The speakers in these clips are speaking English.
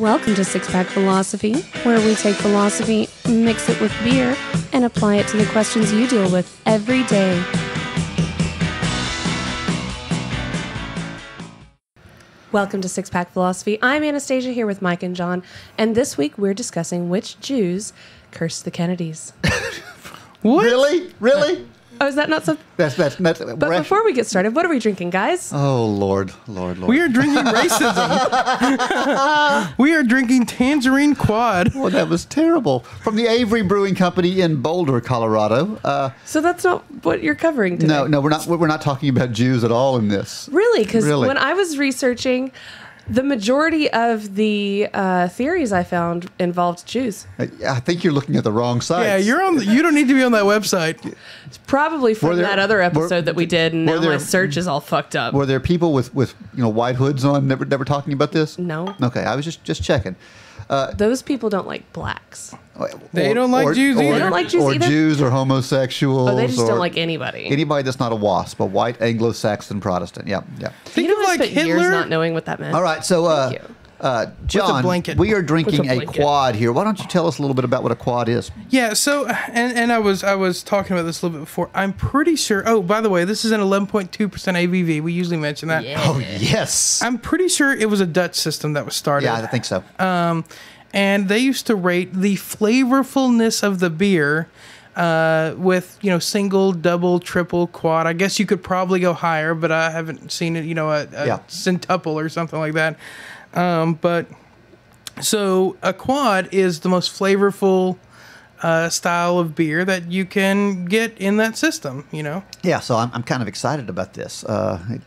Welcome to Six Pack Philosophy, where we take philosophy, mix it with beer, and apply it to the questions you deal with every day. Welcome to Six Pack Philosophy. I'm Anastasia here with Mike and John, and this week we're discussing which Jews cursed the Kennedys. What? Really? Really? Oh, is that not so? That's that's that's. But before we get started, what are we drinking, guys? oh Lord, Lord, Lord. We are drinking racism. we are drinking tangerine quad. well, that was terrible. From the Avery Brewing Company in Boulder, Colorado. Uh, So that's not what you're covering today. no, no, we're not. We're not talking about Jews at all in this. Really? Because Really? when I was researching, the majority of the uh, theories I found involved Jews. I I think you're looking at the wrong side. Yeah, you're on. The, you don't need to be on that website. It's probably from there- that other episode were- that we did, and were now my search is all fucked up. Were there people with with you know white hoods on never never talking about this? No. Okay, I was just just checking. Those people don't like blacks. They don't like Jews or, either. They don't like Jews or either? Jews or homosexuals. Oh, they just or don't like anybody. anybody that's not a WASP, a white Anglo-Saxon Protestant. Yeah, yeah. Think you of know, I like spent years Hitler. not knowing what that meant. All right, so uh, Thank you. Uh, John, blanket. we are drinking a a, quad here. Why don't you tell us a little bit about what a quad is? Yeah. So, and and I was I was talking about this a little bit before. I'm pretty sure. Oh, by the way, this is an 11.2 percent ABV. We usually mention that. Yeah. Oh yes, I'm pretty sure it was a Dutch system that was started. yeah, I think so. um, and they used to rate the flavorfulness of the beer uh, with you know single, double, triple, quad. I guess you could probably go higher, but I haven't seen it. You know, a, a Yeah. centuple or something like that. Um, but so a quad is the most flavorful uh, style of beer that you can get in that system. You know. yeah, so I'm, I'm kind of excited about this. Uh, it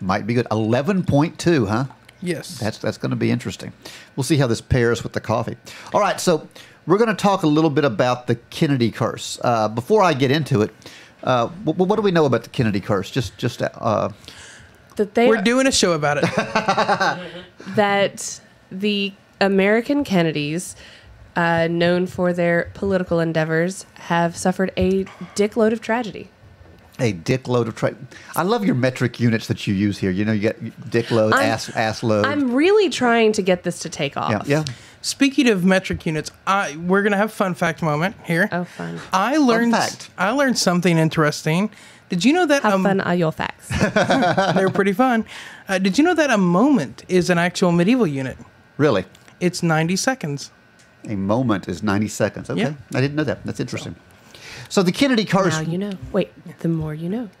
might be good. Eleven point two, huh? Yes. That's that's going to be interesting. We'll see how this pairs with the coffee. All right, so we're going to talk a little bit about the Kennedy curse. Uh, before I get into it, uh, what, what do we know about the Kennedy curse? Just just uh, that they We're doing a show about it. that the American Kennedys, uh, known for their political endeavors, have suffered a dickload of tragedy. a dick load of tra- I love your metric units that you use here. You know, you get dick load, I'm- ass ass load. I'm really trying to get this to take off. yeah, yeah. Speaking of metric units, I we're gonna have fun fact moment here. Oh, fun. I learned fact. I learned something interesting. Did you know that How um, fun are your facts? they're pretty fun? Uh, did you know that a moment is an actual medieval unit? Really, It's 90 seconds. a moment is ninety seconds. Okay, Yeah. I didn't know that. That's interesting. So the Kennedy curse. now you know. Wait, the more you know.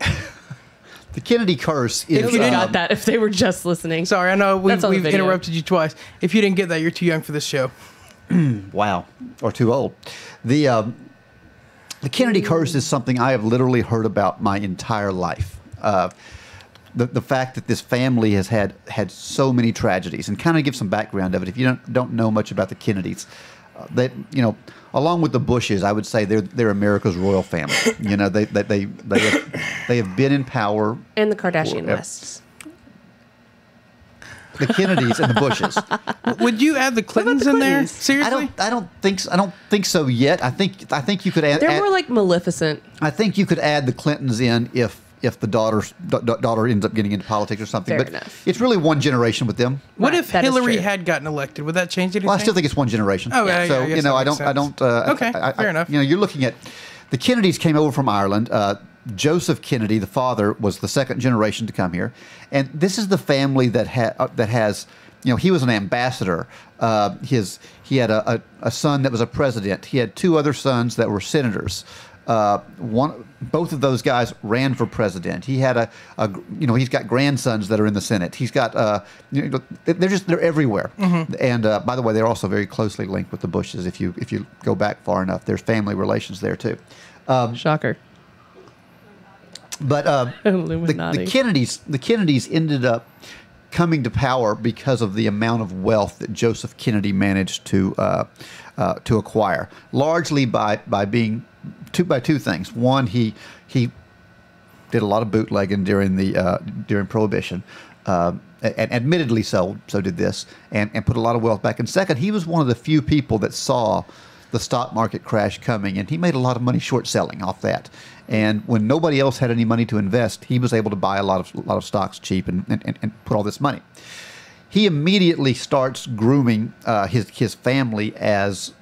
The Kennedy curse is. If you um, got that, if they were just listening. Sorry, I know we, That's on the we've interrupted you twice. If you didn't get that, you're too young for this show. Wow, or too old. The um, the Kennedy curse is something I have literally heard about my entire life. Uh, the the fact that this family has had had so many tragedies, and kind of give some background of it. If you don't don't know much about the Kennedys, uh, they you know along with the Bushes, I would say they're they're America's royal family. you know they they they they have, they have been in power. And the Kardashian Wests. The Kennedys and the Bushes. Would you add the Clintons the in there? Seriously? I don't. I don't think. So, I don't think so yet. I think. I think you could add. They're add- more like Maleficent. I think you could add the Clintons in if if the daughter's da- da- daughter ends up getting into politics or something. Fair but enough. it's really one generation with them. what Right, if Hillary had gotten elected? Would that change anything? Well, I still think it's one generation. Oh, yeah, yeah, so I guess you know, that I don't. I don't. Uh, Okay, I, I, fair enough. You know, you're looking at the Kennedys came over from Ireland. Uh, Joseph Kennedy, the father, was the second generation to come here, and this is the family that ha- uh, that has. You know, he was an ambassador. Uh, his he had a, a, a son that was a president. He had two other sons that were senators. Uh, one, both of those guys ran for president. He had a, a, you know, he's got grandsons that are in the Senate. He's got, uh, you know, they're just they're everywhere. And uh, by the way, they're also very closely linked with the Bushes. If you if you go back far enough, there's family relations there too. Shocker. But uh, the, the Kennedys, the Kennedys ended up coming to power because of the amount of wealth that Joseph Kennedy managed to uh, uh, to acquire, largely by by being two by two things. One, he he did a lot of bootlegging during the uh, during Prohibition. Uh, and admittedly so, so did this, and, and put a lot of wealth back. And second, he was one of the few people that saw the stock market crash coming, and he made a lot of money short selling off that. And when nobody else had any money to invest, he was able to buy a lot of a lot of stocks cheap and, and, and put all this money. he immediately starts grooming uh, his his family as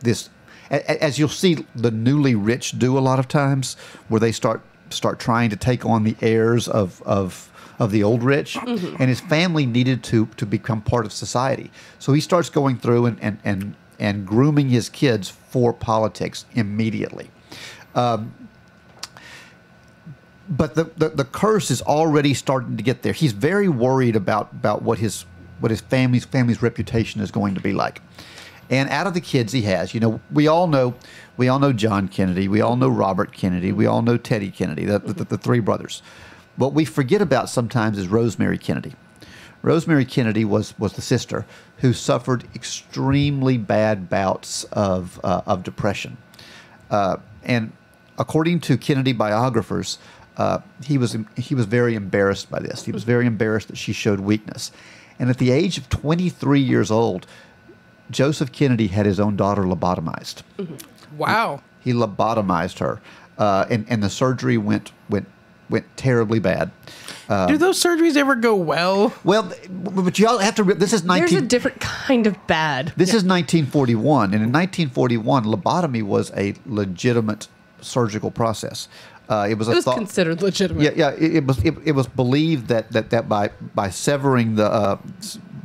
this, as you'll see the newly rich do a lot of times, where they start start trying to take on the heirs of of of the old rich, and his family needed to to become part of society. So he starts going through and and and, and grooming his kids for politics immediately. Um, but the, the, the curse is already starting to get there. He's very worried about, about what his what his family's family's reputation is going to be like. And out of the kids he has, you know, we all know we all know John Kennedy, we all know Robert Kennedy, we all know Teddy Kennedy, the, the, the three brothers. What we forget about sometimes is Rosemary Kennedy. Rosemary Kennedy was was the sister who suffered extremely bad bouts of uh, of depression. Uh, and according to Kennedy biographers, uh, he was he was very embarrassed by this. He was very embarrassed that she showed weakness. And at the age of 23 years old, Joseph Kennedy had his own daughter lobotomized. Wow. He lobotomized her, uh, and and the surgery went went went terribly bad. Uh, Do those surgeries ever go well? Well, but you all have to. This is 19. There's a different kind of bad. This is 1941, and in 1941, lobotomy was a legitimate surgical process. Uh, it was a It was thought- considered legitimate. Yeah, yeah. It, it was it, it was believed that that, that by by severing the uh,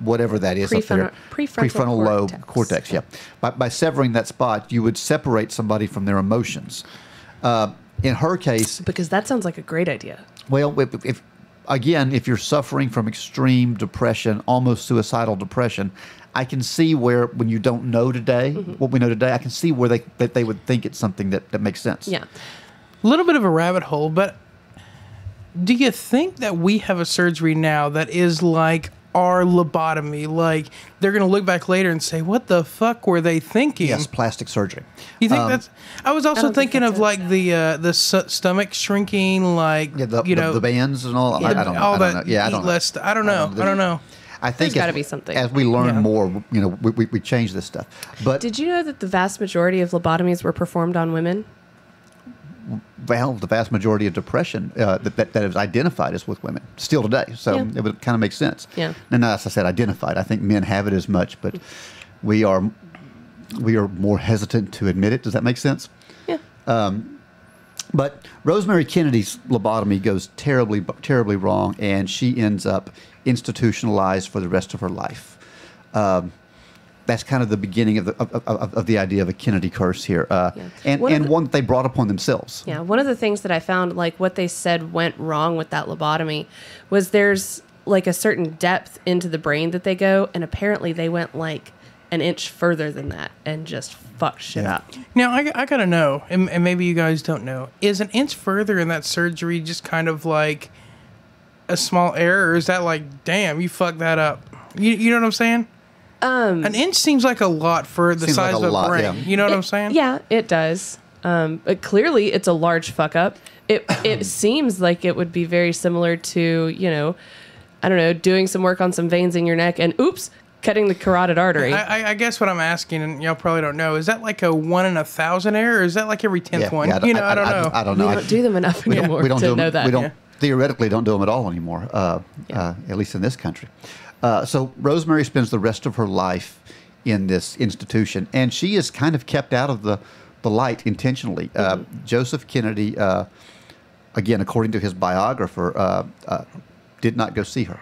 whatever that is up there, Prefrontal- prefrontal lobe cortex. cortex. Yeah, by by severing that spot, you would separate somebody from their emotions. Uh, in her case, Because that sounds like a great idea. well, if, if again, if you're suffering from extreme depression, almost suicidal depression, I can see where when you don't know today Mm-hmm. what we know today, I can see where they that they would think it's something that, that makes sense. Yeah. A little bit of a rabbit hole, but do you think that we have a surgery now that is like our lobotomy? Like they're going to look back later and say, "What the fuck were they thinking?" Yes, plastic surgery. You think Um, that's? I was also don't think thinking of it. like the uh, the s- stomach shrinking, like Yeah, the, you the, know the bands and all. I, the- I don't all I don't that know. Yeah, I don't know. less. I don't know. I don't know. I think There's gotta as- be something. As we learn Yeah. more, you know, we, we, we change this stuff. But Did you know that the vast majority of lobotomies were performed on women? Well, the vast majority of depression uh, that, that, that is identified is with women still today. So Yeah. it would kind of make sense. Yeah. And as I said, identified. I think men have it as much, but we are we are more hesitant to admit it. Does that make sense? Yeah. Um, But Rosemary Kennedy's lobotomy goes terribly, terribly wrong, and she ends up institutionalized for the rest of her life. Um, that's kind of the beginning of the of, of, of the idea of a Kennedy curse here, uh, Yeah. and One and the- one that they brought upon themselves. Yeah, one of the things that I found, like what they said went wrong with that lobotomy, was there's like a certain depth into the brain that they go, and apparently they went like an inch further than that and just fucked shit Yeah. up. Now I, I gotta know, and, and maybe you guys don't know. Is an inch further in that surgery just kind of like a small error, or is that like, damn, you fucked that up? You, you know what I'm saying? Um, an inch seems like a lot for the Seems like size a of a lot, brain. yeah. You know what I'm saying? Yeah, it does. Um, but clearly, it's a large fuck up. It it seems like it would be very similar to you know, I don't know, doing some work on some veins in your neck and oops, cutting the carotid artery. I, I- I guess what I'm asking, and y'all probably don't know, is that like a one in a thousand error, or is that like every tenth one? I you know, I, don't know. I don't we know. I- don't do them enough we don't, anymore we don't to do them, know that. We don't Yeah. theoretically don't do them at all anymore. Uh, Yeah. uh, at least in this country. Uh, so Rosemary spends the rest of her life in this institution, and she is kind of kept out of the the light intentionally. Uh, Mm-hmm. Joseph Kennedy, uh, again, according to his biographer, uh, uh, did not go see her.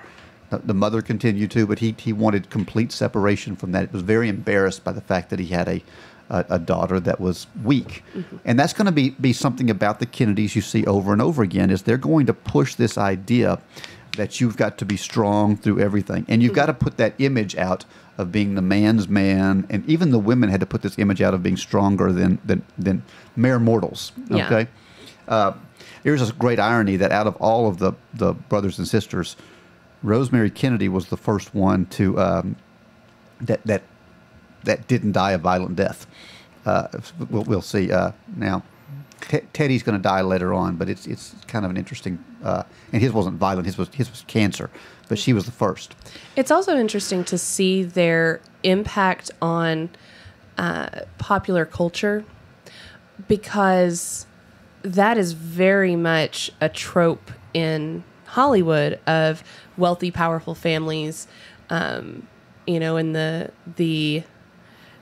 The, the mother continued to, but he, he wanted complete separation from that. He was very embarrassed by the fact that he had a, a, a daughter that was weak. And that's going to be, be something about the Kennedys you see over and over again is they're going to push this idea that you've got to be strong through everything. And you've got to put that image out of being the man's man. And even the women had to put this image out of being stronger than, than, than mere mortals. Yeah. Okay? Uh, there's this great irony that out of all of the, the brothers and sisters, Rosemary Kennedy was the first one to um, that that that didn't die a violent death. Uh, we'll, we'll see. Uh, now, Teddy's going to die later on, but it's it's kind of an interesting. Uh, and his wasn't violent; his was his was cancer, but she was the first. It's also interesting to see their impact on uh, popular culture because that is very much a trope in Hollywood of wealthy, powerful families um, you know, and the the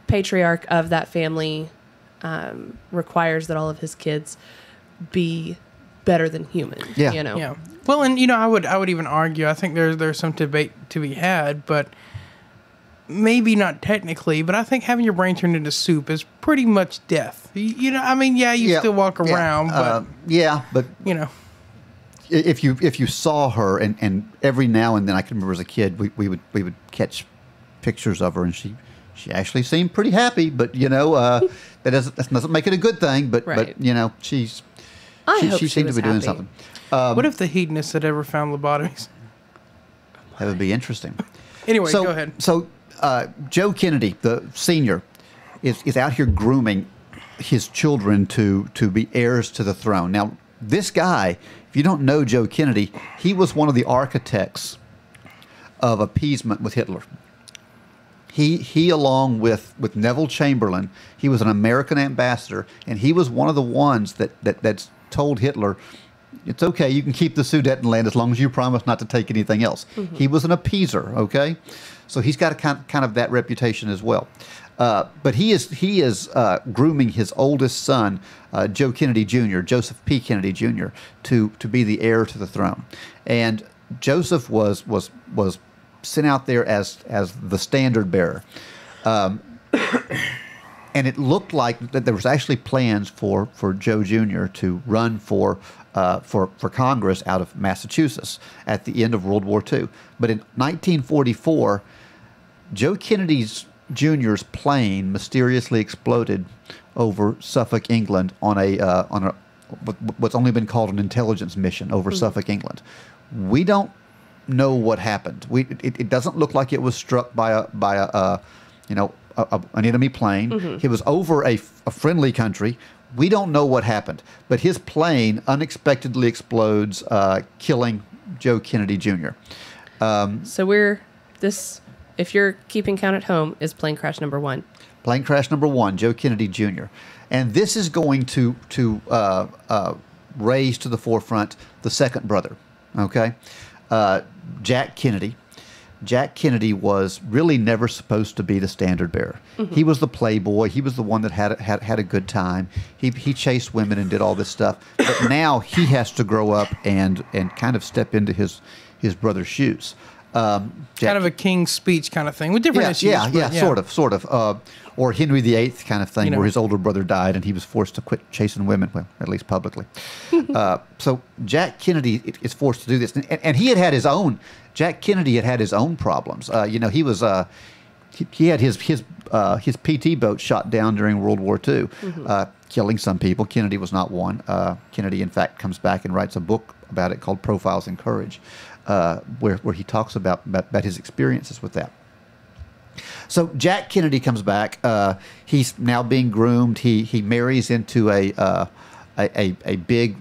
patriarch of that family um, requires that all of his kids be better than human. Yeah. you know. Yeah. Well, and you know, I would I would even argue. I think there's there's some debate to be had, but maybe not technically. But I think having your brain turned into soup is pretty much death. You, you know, I mean, yeah, you Yeah, still walk yeah, around, but uh, yeah, but you know, if you if you saw her and, and every now and then I can remember as a kid we, we would we would catch pictures of her and she she actually seemed pretty happy but you know uh, that doesn't that doesn't make it a good thing but Right. but you know she's I she, hope she she seemed to be doing something Um, what if the hedonists had ever found lobotomies? that would be interesting Anyway, so go ahead. so uh, Joe Kennedy the senior is is out here grooming his children to to be heirs to the throne now this guy if you don't know Joe Kennedy he was one of the architects of appeasement with Hitler. He he along with with Neville Chamberlain, he was an American ambassador, and he was one of the ones that that that's told Hitler, it's okay, you can keep the Sudetenland as long as you promise not to take anything else. He was an appeaser, okay, so he's got a kind kind of that reputation as well. Uh, but he is he is uh, grooming his oldest son, uh, Joe Kennedy Jr., Joseph P. Kennedy Jr., to to be the heir to the throne, and Joseph was was was sent out there as as the standard bearer, um, and it looked like that there was actually plans for for Joe Jr. to run for. Uh, for for Congress out of Massachusetts at the end of World War II, but in 1944, Joe Kennedy's Jr.'s plane mysteriously exploded over Suffolk, England, on a uh, on a what's only been called an intelligence mission over Suffolk, England. We don't know what happened. We it, it doesn't look like it was struck by a by a uh, you know a, a, an enemy plane. It was over a, a friendly country. We don't know what happened, but his plane unexpectedly explodes, uh, killing Joe Kennedy Jr. So we're this. If you're keeping count at home, is plane crash number one. Plane crash number one, Joe Kennedy Jr. And this is going to to uh, uh, raise to the forefront the second brother, okay, uh, Jack Kennedy. Jack Kennedy was really never supposed to be the standard bearer. He was the playboy. He was the one that had had had a good time. He he chased women and did all this stuff. But now he has to grow up and and kind of step into his his brother's shoes. Um, Jack, Kind of a king's speech kind of thing with different yeah, issues. yeah, but yeah, sort of, sort of. Uh, or Henry VIII kind of thing, You know. where his older brother died and he was forced to quit chasing women, well, at least publicly. uh, so Jack Kennedy is forced to do this, and, and he had had his own. Jack Kennedy had had his own problems. Uh, you know, he was. Uh, he, he had his his uh, his PT boat shot down during World War II, uh, killing some people. Kennedy was not one. Uh, Kennedy, in fact, comes back and writes a book about it called Profiles in Courage, uh, where where he talks about, about about his experiences with that. So Jack Kennedy comes back. Uh, he's now being groomed. He he marries into a uh, a, a a big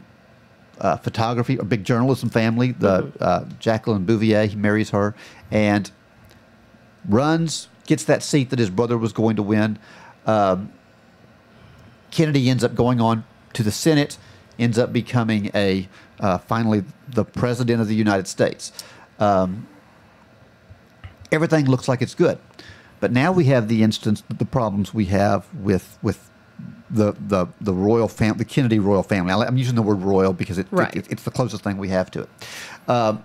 uh, photography, or big journalism family. The uh, Jacqueline Bouvier. He marries her and runs, gets that seat that his brother was going to win. Um, Kennedy ends up going on to the Senate, ends up becoming a uh, finally the president of the United States. Um, everything looks like it's good, but now we have the instance, the problems we have with with the the the royal fam, the Kennedy royal family. I'm using the word royal because it, Right. it- it's the closest thing we have to it. Um,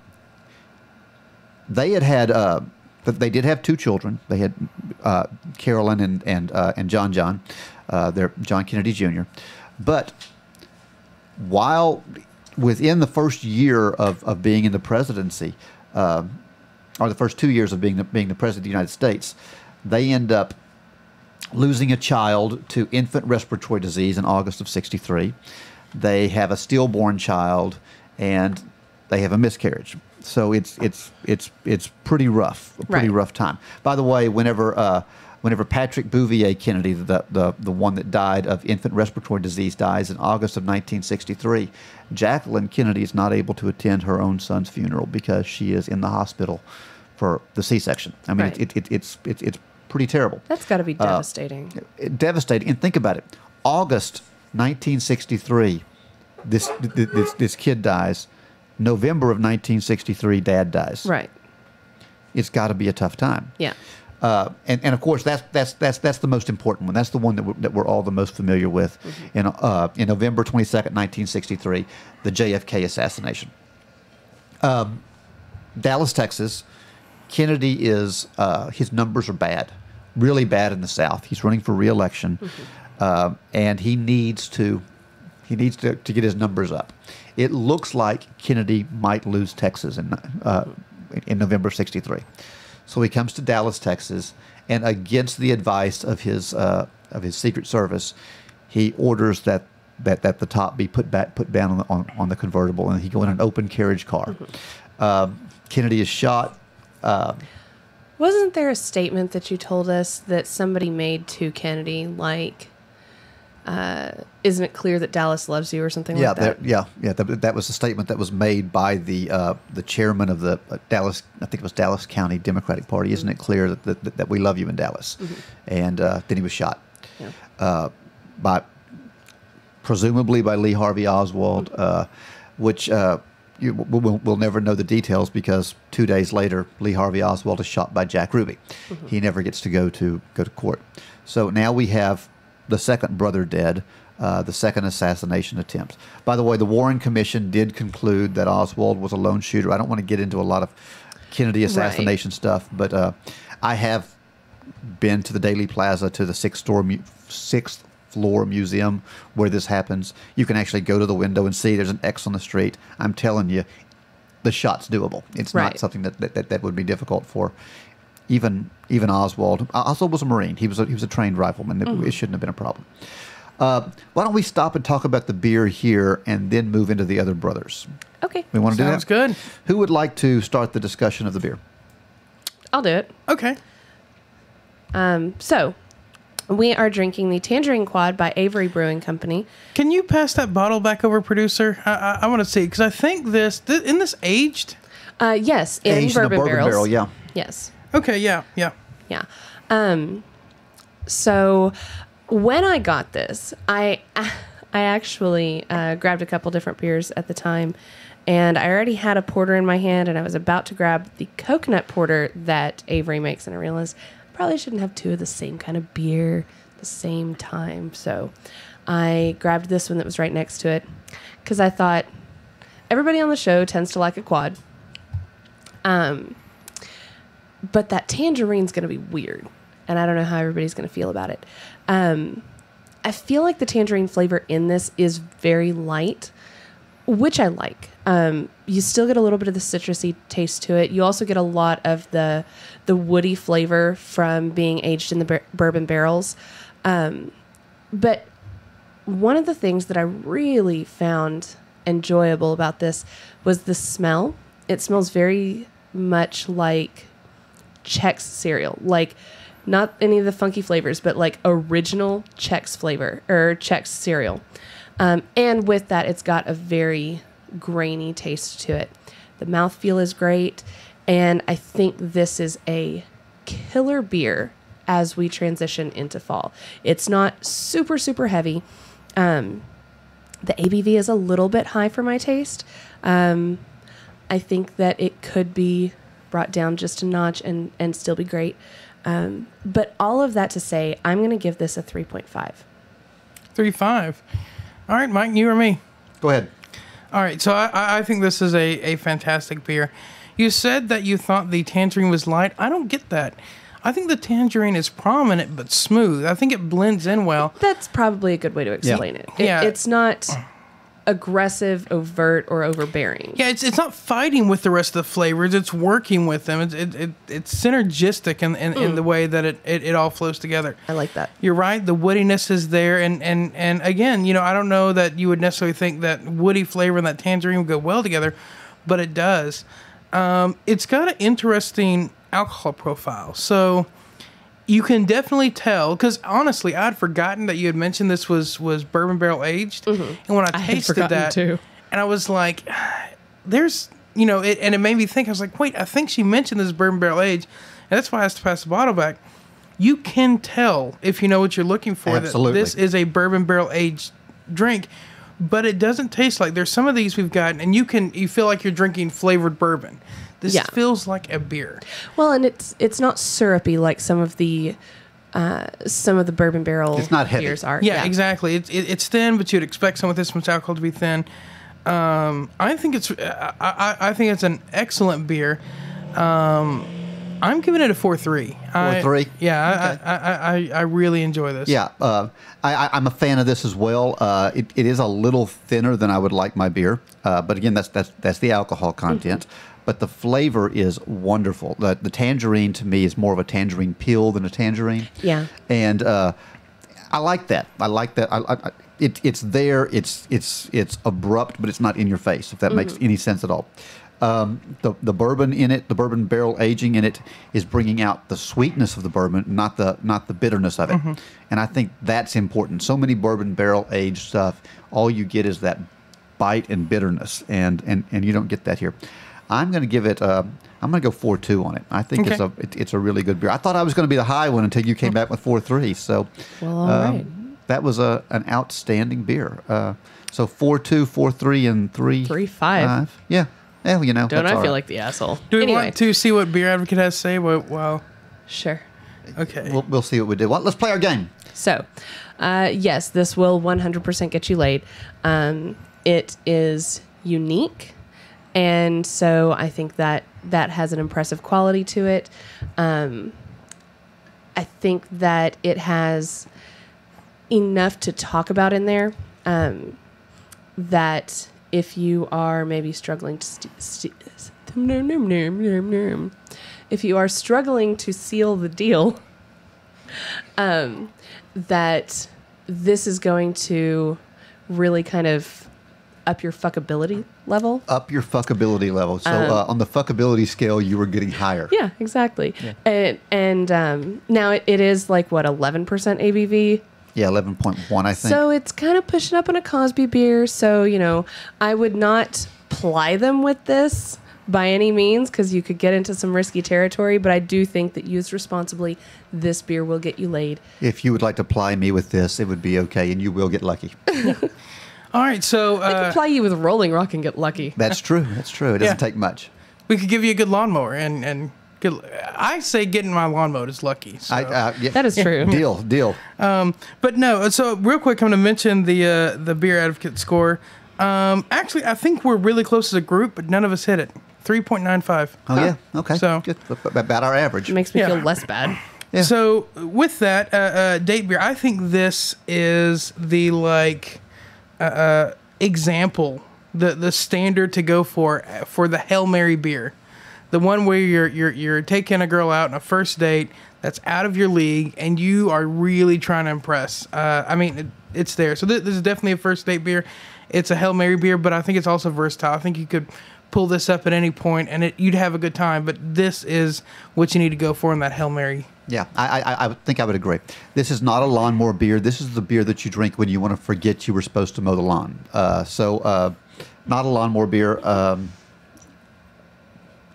they had had uh, they did have two children. They had uh, Carolyn and and uh, and John John, uh, their John Kennedy Jr. But while within the first year of, of being in the presidency, um, or the first two years of being the, being the president of the United States, they end up losing a child to infant respiratory disease in August of '63. They have a stillborn child, and they have a miscarriage. So it's it's it's it's pretty rough, a pretty Right. rough time. By the way, whenever uh, whenever Patrick Bouvier Kennedy, the, the the one that died of infant respiratory disease, dies in August of 1963, Jacqueline Kennedy is not able to attend her own son's funeral because she is in the hospital for the C-section. I mean, Right. it, it, it's it's it's pretty terrible That's got to be Uh, devastating. it- devastating. And think about it. August 1963, this this this kid dies. November of 1963, dad dies. right. it's got to be a tough time. Yeah. Uh, and, and of course that's that's that's that's the most important one. That's the one that we're, that we're all the most familiar with. In uh, in November twenty second, nineteen sixty three, the JFK assassination. Um, Dallas, Texas. Kennedy is uh, his numbers are bad, really bad in the South. He's running for reelection, uh, and he needs to he needs to, to get his numbers up. It looks like Kennedy might lose Texas in uh, in November '63. So he comes to Dallas, Texas, and against the advice of his uh, of his Secret Service, he orders that that, that the top be put back put down on the, on, on the convertible, and he go in an open carriage car. Um, Kennedy is shot. Uh, Wasn't there a statement that you told us that somebody made to Kennedy, like, uh, "Isn't it clear that Dallas loves you" or something yeah, like that? there- yeah, yeah. That, that was a statement that was made by the uh, the chairman of the uh, Dallas. I think it was Dallas County Democratic Party. Isn't it clear that, that, that we love you in Dallas? And uh, then he was shot Yeah. uh, by presumably by Lee Harvey Oswald, uh, which uh, you, we'll, we'll never know the details because two days later, Lee Harvey Oswald is shot by Jack Ruby. He never gets to go to go to court. So now we have the second brother dead. Uh, the second assassination attempt. By the way, the Warren Commission did conclude that Oswald was a lone shooter. I don't want to get into a lot of Kennedy assassination stuff, but uh, I have been to the Dealey Plaza to the sixth mu- sixth floor museum where this happens. You can actually go to the window and see there's an X on the street. I'm telling you, the shot's doable. It's not something that, that, that, that would be difficult for even even Oswald. Oswald was a Marine. He was a, he was a trained rifleman. It, it shouldn't have been a problem. Uh, why don't we stop and talk about the beer here and then move into the other brothers? Okay, We want to do that. Sounds good. Who would like to start the discussion of the beer? I'll do it. Okay. Um, so we are drinking the Tangerine Quad by Avery Brewing Company. Can you pass that bottle back over, producer? I, I, I want to see because I think this th- in this aged. Uh, yes, in Aged in a bourbon, bourbon barrels. barrel, yeah. Yes. Okay, yeah, yeah. Yeah. Um, so when I got this, I I actually uh, grabbed a couple different beers at the time, and I already had a porter in my hand, and I was about to grab the coconut porter that Avery makes, and I realized I probably shouldn't have two of the same kind of beer at the same time. So I grabbed this one that was right next to it because I thought everybody on the show tends to like a quad. Um, but that tangerine's going to be weird and i don't know how everybody's going to feel about it um, i feel like the tangerine flavor in this is very light which i like um, you still get a little bit of the citrusy taste to it you also get a lot of the the woody flavor from being aged in the bur- bourbon barrels um, but one of the things that I really found enjoyable about this was the smell. It smells very much like Chex cereal, like not any of the funky flavors, but like original Chex flavor or Chex cereal. Um, and with that, it's got a very grainy taste to it. The mouthfeel is great, and I think this is a killer beer as we transition into fall. It's not super super heavy. Um, the ABV is a little bit high for my taste. Um, I think that it could be brought down just a notch and and still be great. Um, but all of that to say, I'm going to give this a 3.5. Three five. All right, Mike, you or me? Go ahead. All right, so I- I, I think this is a, a fantastic beer. You said that you thought the tangerine was light. I don't get that. I think the tangerine is prominent but smooth. I think it blends in well. That's probably a good way to explain it. it. Yeah. It's not aggressive, overt, or overbearing. Yeah, it's, it's not fighting with the rest of the flavors. It's working with them. It's it, it, it's synergistic in, in, in the way that it, it, it all flows together. I like that. You're right. The woodiness is there, and and and again, you know, I don't know that you would necessarily think that woody flavor and that tangerine would go well together, but it does. Um, it's got an interesting alcohol profile, so you can definitely tell. Because honestly, I'd forgotten that you had mentioned this was was bourbon barrel aged, and when I Mm-hmm. I tasted that, too. and I was like, "There's." You know, it, and it made me think. I was like, "Wait, I think she mentioned this bourbon barrel aged," and that's why I has to pass the bottle back you can tell if you know what you're looking for Absolutely. that this is a bourbon barrel aged drink but it doesn't taste like there's some of these we've gotten, and you can you feel like you're drinking flavored bourbon This Yeah. feels like a beer. Well, and it's it's not syrupy like some of the uh, some of the bourbon barrel It's not heavy. beers are. Yeah, exactly. It's it, it's thin, but you'd expect some of this much alcohol to be thin. Um, I think it's I, I, I think it's an excellent beer. Um, I'm giving it a four three. Four three? Yeah, I, I, I, I I really enjoy this. Yeah, uh, I, I, I'm a fan of this as well. Uh, it, it is a little thinner than I would like my beer, uh, but again, that's that's that's the alcohol content. But the flavor is wonderful. The, the tangerine to me is more of a tangerine peel than a tangerine. Yeah. and uh, I like that. I like that. I, I, it, it's there. It's it's it's abrupt, but it's not in your face. If that makes any sense at all. Um, the the bourbon in it, the bourbon barrel aging in it, is bringing out the sweetness of the bourbon, not the not the bitterness of it. And I think that's important. So many bourbon barrel aged stuff, all you get is that bite and bitterness, and and and you don't get that here. I'm going to give it. Uh, I'm going to go four two on it. I think it's a it, it's a really good beer. I thought I was going to be the high one until you came back with four three. So Well, all um, right. that was a an outstanding beer. Uh, so four two, four three, and three Three, five. Yeah. Well, you know. Don't I feel right. like the asshole? Do we anyway, want to see what Beer Advocate has to say? Well, well Sure. okay. We'll, we'll see what we do. Well, let's play our game. So, uh, yes, this will 100% get you laid. Um, it is unique, and so I think that that has an impressive quality to it. Um, I think that it has enough to talk about in there um, that if you are maybe struggling to st- st- if you are struggling to seal the deal um, that this is going to really kind of up your fuckability level. Up your fuckability level. So uh, on the fuckability scale, you were getting higher. Um, Yeah, exactly. And and um, now it, it is like what eleven percent ABV. Yeah, eleven point one, I think. So it's kind of pushing up on a Cosby beer. So you know, I would not ply them with this by any means because you could get into some risky territory. But I do think that used responsibly, this beer will get you laid. if you would like to ply me with this, it would be okay, and you will get lucky. All right, so I could uh, ply you with Rolling Rock and get lucky. That's true. That's true. It doesn't Yeah. take much. we could give you a good lawnmower, and and good, I say getting my lawn mowed is lucky. So. I, uh, yeah, That is true. deal. Deal. But no, so real quick, I'm going to mention the uh, the beer advocate score. Um, actually, I think we're really close as a group, but none of us hit it. Three point nine five. Oh yeah. Okay. So- Good. About our average. It makes me Yeah. feel less bad. Yeah. So with that, uh, uh, date beer, I think this is the like uh, example, the the standard to go for for the Hail Mary beer, the one where you're you're you're taking a girl out on a first date that's out of your league and you are really trying to impress. Uh, I mean, it, it's there. So th- this is definitely a first date beer. It's a Hail Mary beer, but I think it's also versatile. I think you could pull this up at any point and it, you'd have a good time. But this is what you need to go for in that Hail Mary. Yeah, I, I, I think I would agree. This is not a lawnmower beer. This is the beer that you drink when you want to forget you were supposed to mow the lawn. Uh, so, uh, not a lawnmower beer. Um,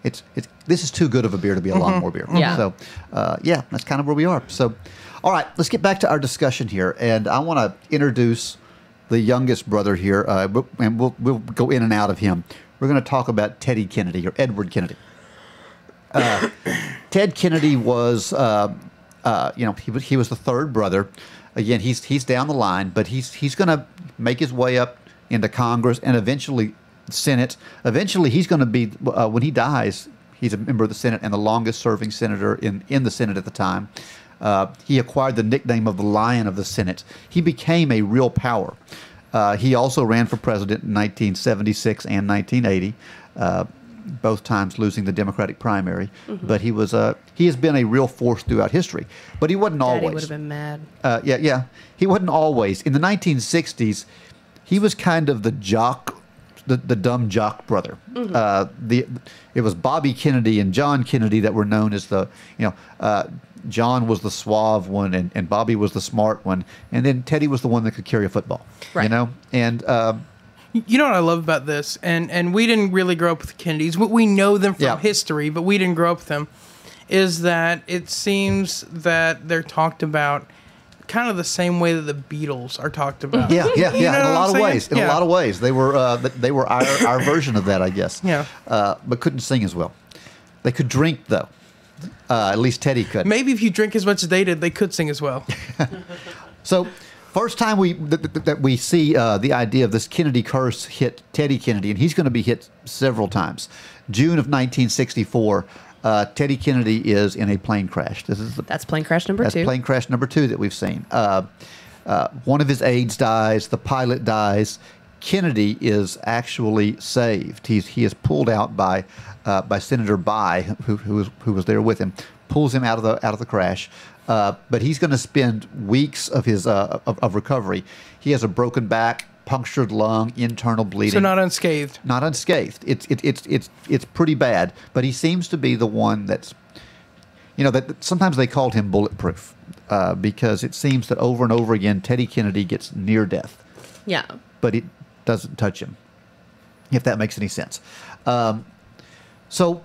it's it's this is too good of a beer to be a lawnmower beer. Yeah. So, uh, yeah, that's kind of where we are. So, all right, let's get back to our discussion here, and I want to introduce the youngest brother here, uh, and we'll we'll go in and out of him. We're going to talk about Teddy Kennedy or Edward Kennedy. Ted Kennedy was, uh, uh, you know, he was he was the third brother. Again, he's he's down the line, but he's he's going to make his way up into Congress and eventually Senate. Eventually, he's going to be uh, when he dies. He's a member of the Senate and the longest-serving senator in in the Senate at the time. Uh, he acquired the nickname of the Lion of the Senate. He became a real power. Uh, he also ran for president in 1976 and 1980. Uh, both times losing the Democratic primary, Mm-hmm. but he was uh, he has been a real force throughout history. But he wasn't Daddy would have been mad. Uh, yeah, yeah, he wasn't always. In the 1960s, he was kind of the jock, the, the dumb jock brother. Mm-hmm. Uh, the it was Bobby Kennedy and John Kennedy that were known as the you know. Uh, John was the suave one, and, and Bobby was the smart one, and then Teddy was the one that could carry a football. Right. You know, and um, You know what I love about this, and and we didn't really grow up with the Kennedys. We- We know them from Yeah. history, but we didn't grow up with them. Is that it seems that they're talked about kind of the same way that the Beatles are talked about. Yeah, yeah, You yeah. know In a lot of ways. In Yeah. a lot of ways, they were uh, they were our, our version of that, I guess. Yeah. Uh, but couldn't sing as well. They could drink though. Uh, at least Teddy could. Maybe if you drink as much as they did, they could sing as well. So, first time we that, that- that we see uh, the idea of this Kennedy curse hit Teddy Kennedy, and he's going to be hit several times. June of 1964, uh, Teddy Kennedy is in a plane crash. This is the, That's plane crash number that's two. plane crash number two that we've seen. Uh, uh, one of his aides dies. The pilot dies. Kennedy is actually saved. He's he is pulled out by uh, by Senator Bayh, who who was who was there with him, pulls him out of the out of the crash. Uh, but he's going to spend weeks of his uh, of, of recovery. He has a broken back, punctured lung, internal bleeding So not unscathed. not unscathed. It's it, it's it's it's pretty bad. But he seems to be the one that's, you know, that that sometimes they called him bulletproof uh, because it seems that over and over again Teddy Kennedy gets near death, yeah. but it doesn't touch him. If that makes any sense. Um, so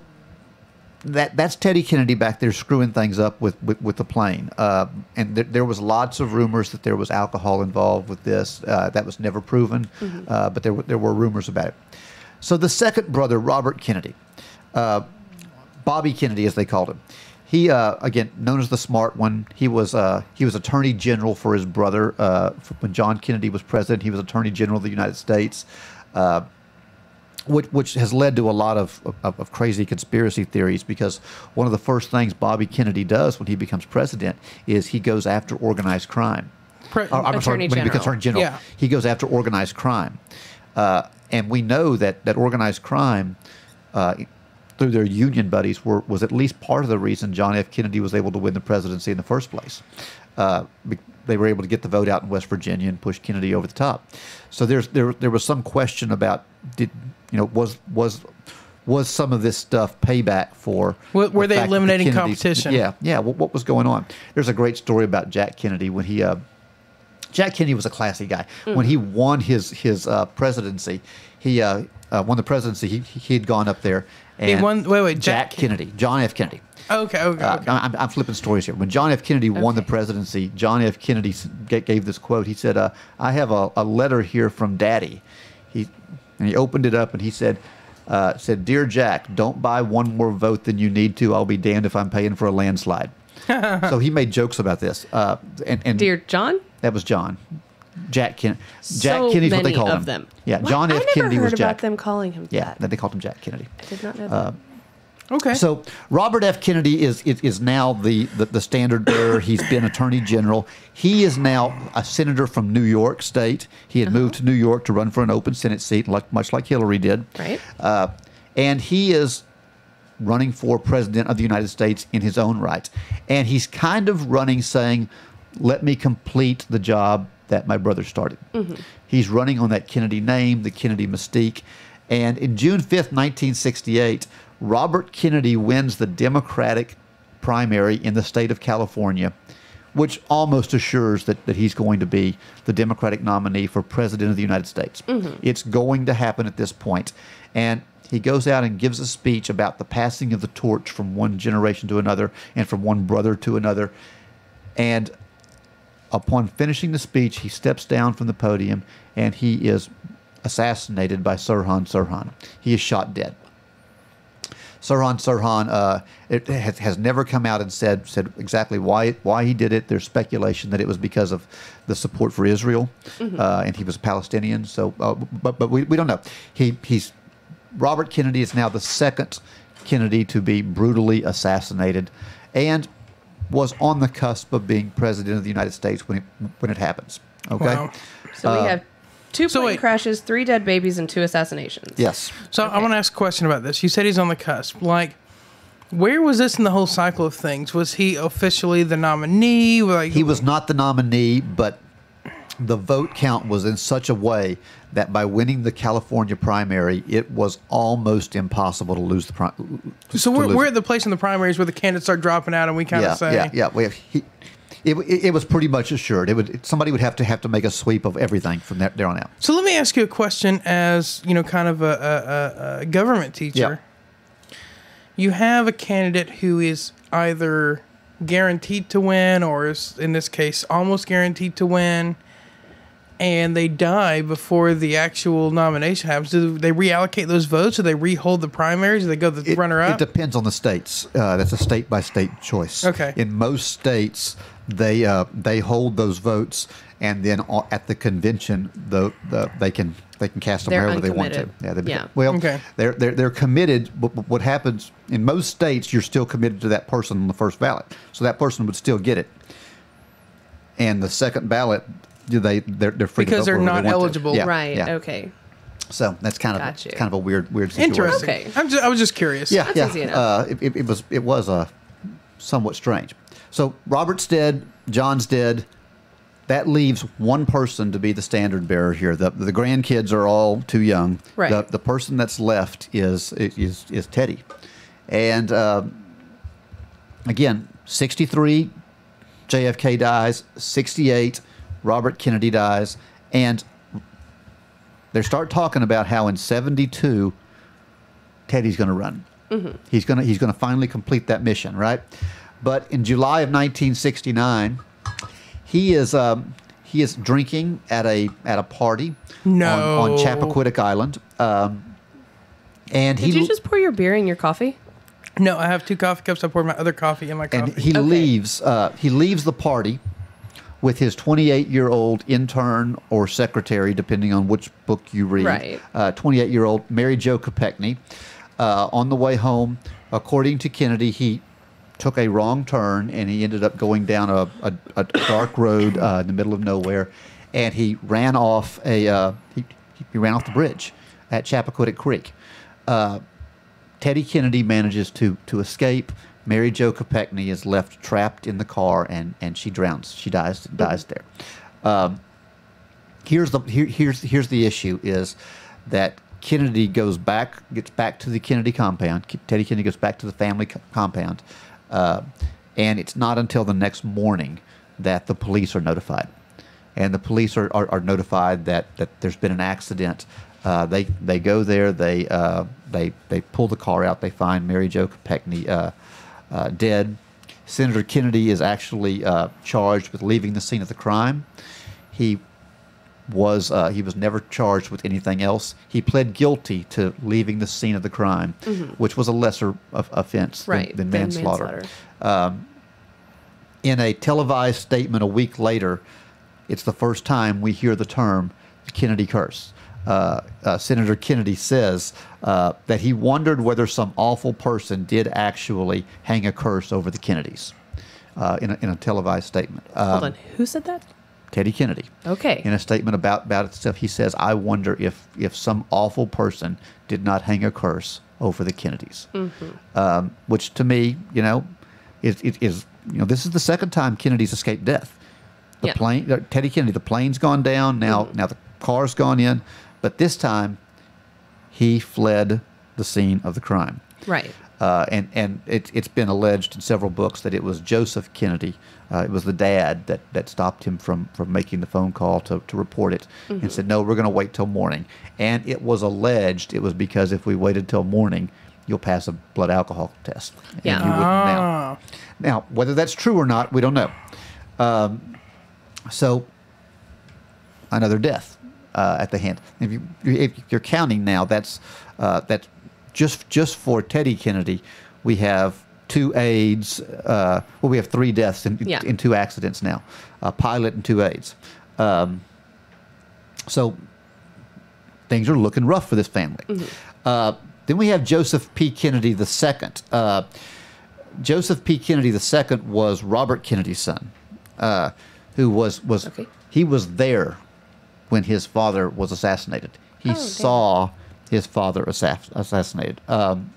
that that's Teddy Kennedy back there screwing things up with with, with the plane. Uh, and there, there was lots of rumors that there was alcohol involved with this. Uh, that was never proven, uh, but there were, there were rumors about it. So the second brother, Robert Kennedy, uh, Bobby Kennedy, as they called him. He uh, again known as the smart one. He was uh, he was Attorney General for his brother uh, f- when John Kennedy was president. He was Attorney General of the United States. Which, which has led to a lot of, of, of crazy conspiracy theories because one of the first things Bobby Kennedy does when he becomes president is he goes after organized crime. Pre- I'm sorry, Attorney when he becomes General. Attorney General, Yeah. he goes after organized crime. Uh, and we know that, that organized crime, uh, through their union buddies, were, was at least part of the reason John F. Kennedy was able to win the presidency in the first place. Uh, they were able to get the vote out in West Virginia and push Kennedy over the top. So there's there there was some question about did you know was was was some of this stuff payback for Were- were the they fact that the eliminating competition? Yeah, yeah. What, what was going on? There's a great story about Jack Kennedy when he uh, Jack Kennedy was a classy guy. When he won his his uh, presidency, he uh, uh, won the presidency. He he had gone up there and won- wait, wait, Jack, Jack- Kennedy, John F. Kennedy. Okay, okay, Uh, okay. I'm, I'm flipping stories here. When John F. Kennedy won the presidency, John F. Kennedy gave this quote. He said, uh, "I have a, a letter here from Daddy." He and he opened it up and he said, uh, "said Dear Jack, don't buy one more vote than you need to. I'll be damned if I'm paying for a landslide." so he made jokes about this. Uh, and, and Dear John? that was John. Jack Kennedy. Jack so Kennedy's what many they called of him. them. Yeah, What? John I F. never Kennedy heard was Jack. about them calling him yeah, that. that they called him Jack Kennedy. I did not know that. Okay. So Robert F. Kennedy is is, is now the, the, the standard bearer. He's been Attorney General. He is now a senator from New York State. He had moved to New York to run for an open Senate seat, like much like Hillary did. Right. Uh, and he is running for president of the United States in his own right. And he's kind of running saying, "Let me complete the job that my brother started." He's running on that Kennedy name, the Kennedy mystique. And in June 5th, 1968, Robert Kennedy wins the Democratic primary in the state of California, which almost assures that, that he's going to be the Democratic nominee for President of the United States. Mm-hmm. It's going to happen at this point. And he goes out and gives a speech about the passing of the torch from one generation to another and from one brother to another. And upon finishing the speech, he steps down from the podium and he is assassinated by Sirhan Sirhan. He is shot dead. Sirhan Sirhan uh, it has, has never come out and said said exactly why why he did it. There's speculation that it was because of the support for Israel, uh, and he was a Palestinian. So, uh, but but we, we don't know. He he's Robert Kennedy is now the second Kennedy to be brutally assassinated, and was on the cusp of being president of the United States when it when it happens. Okay. Wow. So Uh, we have two so plane wait. crashes, three dead babies, and two assassinations. Yes. So I want to ask a question about this. You said he's on the cusp. Like, where was this in the whole cycle of things? Was he officially the nominee? Like, He was not the nominee, but the vote count was in such a way that by winning the California primary, it was almost impossible to lose the primary. So we're, we're at the place in the primaries where the candidates start dropping out, and we kind of yeah, say, yeah, yeah. We have, he, it, it, it was pretty much assured. It would somebody would have to have to make a sweep of everything from there, there on out. So let me ask you a question, as you know, kind of a, a, a, a government teacher. You have a candidate who is either guaranteed to win, or is in this case almost guaranteed to win. And they die before the actual nomination happens, do they reallocate those votes? Do they rehold the primaries? Do they go the It, runner up? it depends on the states. Uh, that's a state by state choice. Okay. In most states, they uh, they hold those votes, and then at the convention, the, the they can they can cast them They're wherever they want to. Yeah. They, Yeah. Well, Okay. they're they're they're committed. But but what happens in most states, you're still committed to that person on the first ballot, so that person would still get it. And the second ballot, do they they're, they're free Because they're not they eligible. Yeah, right. yeah. Okay. So that's kind of kind of a weird weird situation. Interesting. Okay. I'm just, I was just curious. Yeah, That's yeah. easy enough. Uh, it, it, it was it was uh, somewhat strange. So Robert's dead, John's dead. That leaves one person to be the standard bearer here. The the grandkids are all too young. Right. The the person that's left is is is Teddy, and uh, again, sixty three, JFK dies. Sixty eight, Robert Kennedy dies, and they start talking about how in seventy two. Teddy's going to run. He's going to he's going to finally complete that mission, right? But in July of 1969, he is um, he is drinking at a at a party No. on, on Chappaquiddick Island, um, and Did he you just pour your beer in your coffee? No, I have two coffee cups. I poured my other coffee in my and he Okay. leaves uh, he leaves the party with his 28 year old intern or secretary, depending on which book you read. Right. Uh, 28 year old Mary Jo Kopechne. Uh, on the way home, according to Kennedy, he took a wrong turn and he ended up going down a, a, a dark road uh, in the middle of nowhere, and he ran off a uh, he, he ran off the bridge at Chappaquiddick Creek. Uh, Teddy Kennedy manages to to escape. Mary Jo Kopechne is left trapped in the car and, and she drowns. She dies dies there. Um, here's the here, here's here's the issue is that Kennedy goes back gets back to the Kennedy compound. Teddy Kennedy goes back to the family co- compound, uh, and it's not until the next morning that the police are notified, and the police are, are, are notified that, that there's been an accident. Uh, they they go there. They uh, they they pull the car out. They find Mary Jo Kopechne uh, dead. Senator Kennedy is actually uh, charged with leaving the scene of the crime. He was uh, he was never charged with anything else. He pled guilty to leaving the scene of the crime, which was a lesser of, offense than- Mm-hmm. Right. than, than manslaughter. In a televised statement a week later, it's the first time we hear the term Kennedy curse. Uh, uh, Senator Kennedy says uh, that he wondered whether some awful person did actually hang a curse over the Kennedys uh, in, a, in a televised statement. Hold Um, on. Who said that? Teddy Kennedy. Okay. In a statement about about itself, he says, "I wonder if if some awful person did not hang a curse over the Kennedys," Mm-hmm. um, which to me, you know, is, is is you know this is the second time Kennedy's escaped death. The Yeah. plane, Teddy Kennedy, the plane's gone down. Now Mm-hmm. now the car's gone in, but this time he fled the scene of the crime. Right. Uh, and and it, it's been alleged in several books that it was Joseph Kennedy, uh, it was the dad that, that stopped him from, from making the phone call to, to report it and said, no, we're going to wait till morning. And it was alleged it was because if we waited till morning, you'll pass a blood alcohol test. And Yeah. you wouldn't now. Ah. Now, whether that's true or not, we don't know. Um, so, another death uh, at the hand. If, you, if you're counting now, that's uh, that's just just for Teddy Kennedy. We have two aides. Uh, well, we have three deaths in, Yeah. in two accidents now: a pilot and two aides. Um, so things are looking rough for this family. Uh, then we have Joseph P. Kennedy II. Uh, Joseph P. Kennedy II was Robert Kennedy's son, uh, who was was Okay. he was there when his father was assassinated. He Oh, saw his father assass- assassinated. Um,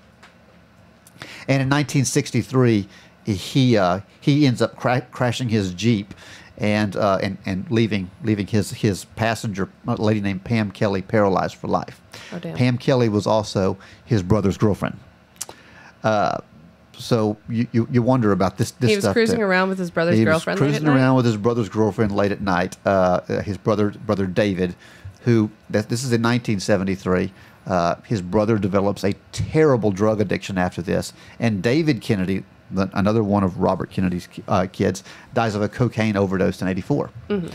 and in 1963, he uh, he ends up cra- crashing his jeep and uh, and and leaving leaving his his passenger, a lady named Pam Kelley, paralyzed for life. Oh. Pam Kelley was also his brother's girlfriend. Uh, so you, you, you wonder about this. this He was cruising that- around with his brother's he girlfriend. was late at cruising around with his brother's girlfriend late at night. Uh, uh, his brother, brother David, who this is in 1973. Uh, his brother develops a terrible drug addiction after this, and David Kennedy, the, another one of Robert Kennedy's uh, kids, dies of a cocaine overdose in '84. Mm-hmm.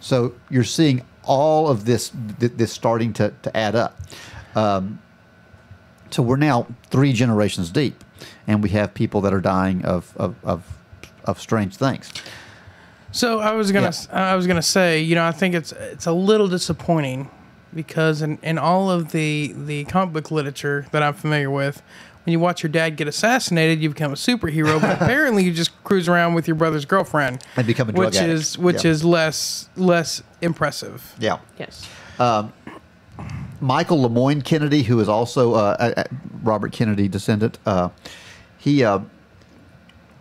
So you're seeing all of this th- this starting to, to add up. Um, so we're now three generations deep, and we have people that are dying of of, of, of strange things. So I was gonna Yeah. I was gonna say, you know, I think it's it's a little disappointing because in, in all of the the comic book literature that I'm familiar with, when you watch your dad get assassinated, you become a superhero. But apparently, you just cruise around with your brother's girlfriend And become a drug which addict. is which Yeah. is less less impressive. Yeah. Yes. Michael Lemoyne Kennedy, who is also uh, a, a Robert Kennedy descendant, uh, he uh,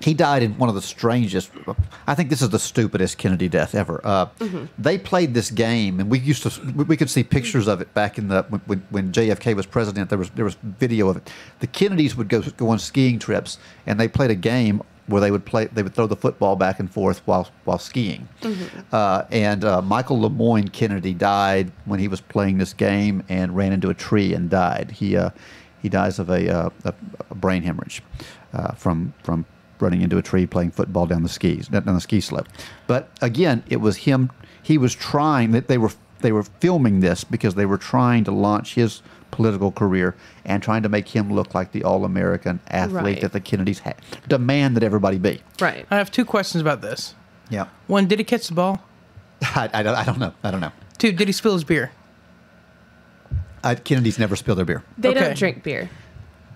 he died in one of the strangest. I think this is the stupidest Kennedy death ever. Uh, They played this game, and we used to we- could see pictures of it back in the when, when, JFK was president. There was there was video of it. The Kennedys would go go on skiing trips, and they played a game where they would play they would throw the football back and forth while while skiing. Uh, and uh, Michael Lemoyne Kennedy died when he was playing this game and ran into a tree and died. He uh, he dies of a, uh, a, a brain hemorrhage uh, from from running into a tree playing football down the skis down the ski slope. But again, it was him. He was trying that they were they were filming this because they were trying to launch his political career and trying to make him look like the all-American athlete Right. that the Kennedys had demand that everybody be. Right. I have two questions about this. Yeah, One, did he catch the ball? I, I, don't, I don't know. I don't know. Two, did he spill his beer? I, Kennedys never spill their beer. They Okay. don't drink beer.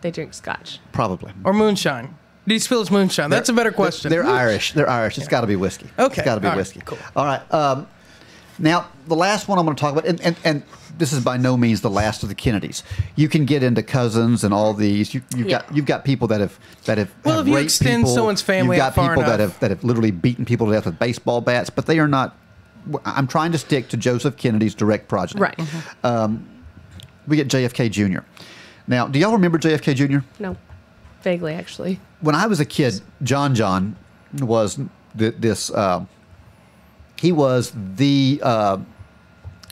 They drink scotch. Probably. Or moonshine? Did he spill his moonshine? That's a better question. They're Irish. They're Irish. It's got to be whiskey. Okay. It's got to be All right. whiskey. Cool. All right. Um, now, the last one I'm going to talk about, and, and, and this is by no means the last of the Kennedys. You can get into cousins and all these. You, you've Yeah. got you've got people that have that have Well, have if you raped extend people. someone's family You've out got far people that enough. have that have literally beaten people to death with baseball bats, but they are not. I'm trying to stick to Joseph Kennedy's direct progeny. Right. We get JFK Jr. Now, do y'all remember JFK Jr.? No. Vaguely, actually. when I was a kid, John John was th- this. Uh, he was the. Uh,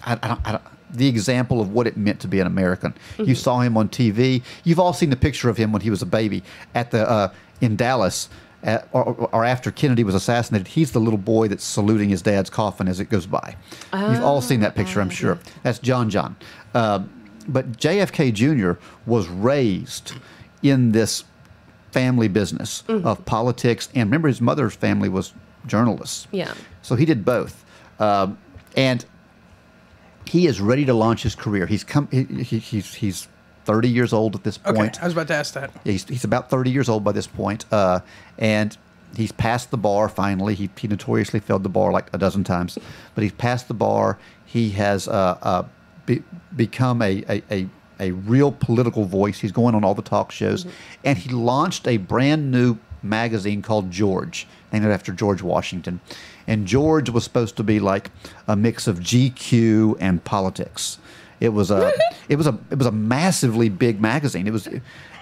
I, I don't, I don't, the example of what it meant to be an American. You saw him on TV. You've all seen the picture of him when he was a baby at the uh, in Dallas. At, or, or after Kennedy was assassinated, he's the little boy that's saluting his dad's coffin as it goes by. You've all seen that picture, I'm sure. That's John John. Uh, but JFK Jr. was raised in this family business of politics, and remember his mother's family was journalists. Yeah. So he did both, um, and he is ready to launch his career. He's come. He, he, he's he's thirty years old at this okay, point. I was about to ask that. He's, he's about 30 years old by this point, uh, and he's passed the bar finally. He, he notoriously failed the bar like a dozen times, but he's passed the bar. He has uh, uh, be, become a, a, a, a real political voice. He's going on all the talk shows, and he launched a brand new magazine called George, named after George Washington. And George was supposed to be like a mix of GQ and politics. It was a it was a it was a massively big magazine. It was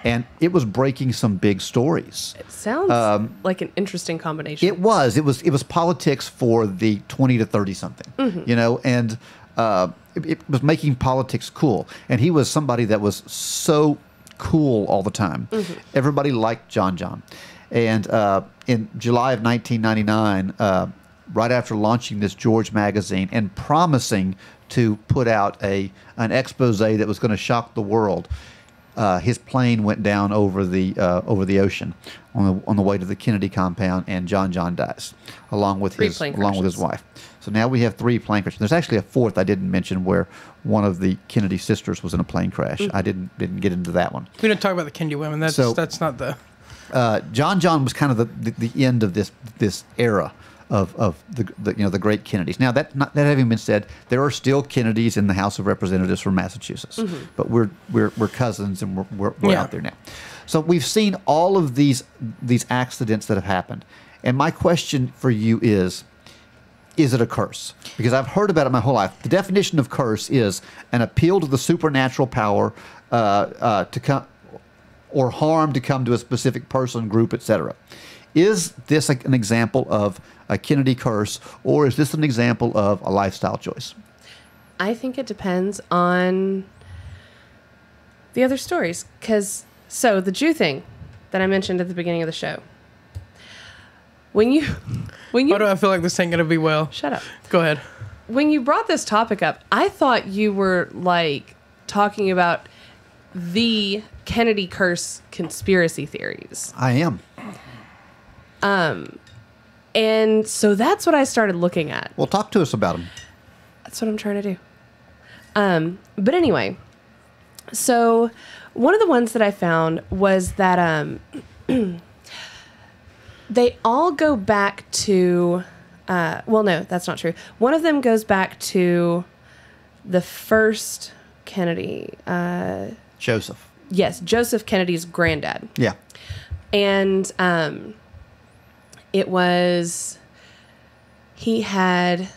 and it was breaking some big stories. It sounds like an interesting combination. Um, It was it was it was politics for the 20 to 30 something. You know, and uh, it, it was making politics cool. And he was somebody that was so cool all the time. Everybody liked John John. And uh, in July of 1999, uh, right after launching this George magazine and promising to put out a an expose that was going to shock the world, uh, his plane went down over the uh, over the ocean on the on the way to the Kennedy compound, and John John dies along with Three his along with his wife. So now we have three plane crashes. There's actually a fourth I didn't mention where one of the Kennedy sisters was in a plane crash. I didn't didn't get into that one. We don't talk about the Kennedy women. That's So- that's not the. Uh, John John was kind of the, the, the end of this this era of, of the, the you know the great Kennedys. Now that not, that having been said, there are still Kennedys in the House of Representatives from Massachusetts, but we're we're, we're cousins and we're, we're, we're Yeah. out there now. So we've seen all of these these accidents that have happened, and my question for you is. Is it a curse? Because I've heard about it my whole life. The definition of curse is an appeal to the supernatural power uh, uh, to come, or harm to come to a specific person, group, etc. Is this an example of a Kennedy curse, or is this an example of a lifestyle choice? I think it depends on the other stories. Because, so the Jew thing that I mentioned at the beginning of the show. When you, when you, Why do I feel like this ain't gonna be well? shut up. Go ahead. when you brought this topic up, I thought you were like talking about the Kennedy curse conspiracy theories. I am. Um and so that's what I started looking at. Well, talk to us about them. That's what I'm trying to do. Um, but anyway, so one of the ones that I found was that um, they all go back to. Uh, well, no, that's not true. One of them goes back to the first Kennedy. Uh, Joseph. yes, Joseph Kennedy's granddad Yeah. and um, it was he had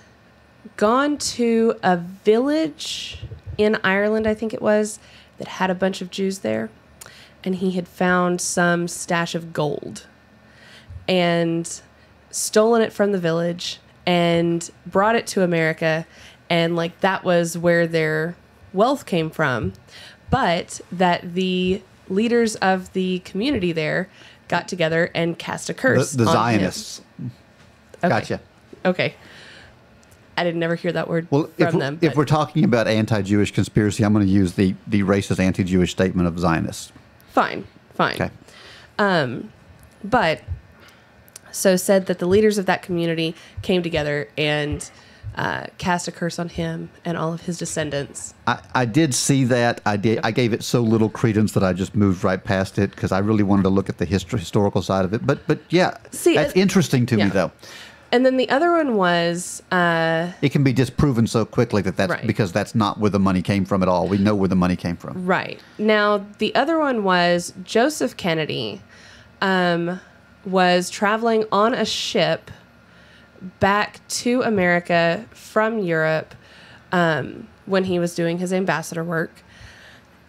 gone to a village in Ireland, I think it was, that had a bunch of Jews there, and he had found some stash of gold and stolen it from the village and brought it to America, and like that was where their wealth came from, but that the leaders of the community there got together and cast a curse. the on him. Zionists. Okay. Gotcha. Okay. I didn't never hear that word Well, from if, we're- them. if we're talking about anti-Jewish conspiracy, I'm going to use the, the racist anti-Jewish statement of Zionists. fine, fine. Okay. Um, but so said that the leaders of that community came together and uh, cast a curse on him and all of his descendants. I, I did see that. I did. I gave it so little credence that I just moved right past it because I really wanted to look at the history, historical side of it. But but yeah, See, that's it- interesting to me though. And then the other one was uh, It can be disproven so quickly that that's Right. because that's not where the money came from at all. We know where the money came from. Right. Now, the other one was Joseph Kennedy um, was traveling on a ship back to America from Europe um, when he was doing his ambassador work.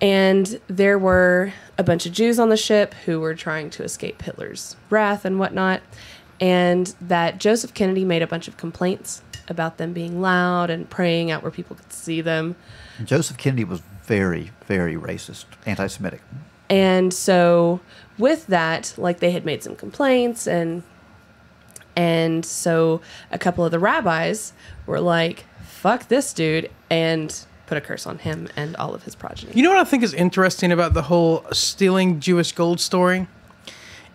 And there were a bunch of Jews on the ship who were trying to escape Hitler's wrath and whatnot. And that Joseph Kennedy made a bunch of complaints about them being loud and praying out where people could see them. Joseph Kennedy was very very racist, anti-Semitic. And so with that, like they had made some complaints and and so a couple of the rabbis were like, fuck this dude and put a curse on him and all of his progeny. You know what I think is interesting about the whole stealing Jewish gold story?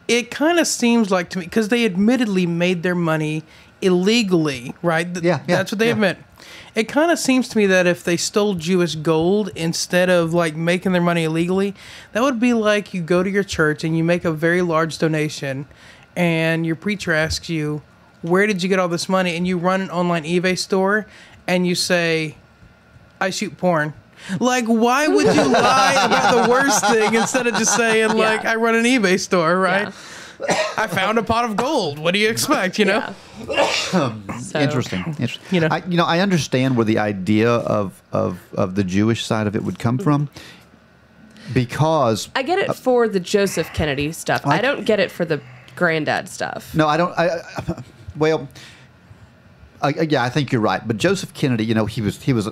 It kind of seems like to me because they admittedly made their money illegally, right? Yeah, yeah, that's what they yeah. admit. It kind of seems to me that if they stole Jewish gold instead of like making their money illegally, that would be like you go to your church and you make a very large donation, and your preacher asks you, "Where did you get all this money?" and you run an online eBay store, and you say, I shoot porn. Like, why would you lie about the worst thing instead of just saying, like, Yeah. I run an eBay store, right? Yeah. I found a pot of gold. What do you expect, you know? Yeah. So- Interesting. Interesting. You know. I, you know, I understand where the idea of, of, of the Jewish side of it would come from because I get it uh, for the Joseph Kennedy stuff. I don't get it for the granddad stuff. No, I don't. I, I well, I, I- yeah, I think you're right. But Joseph Kennedy, you know, he was he was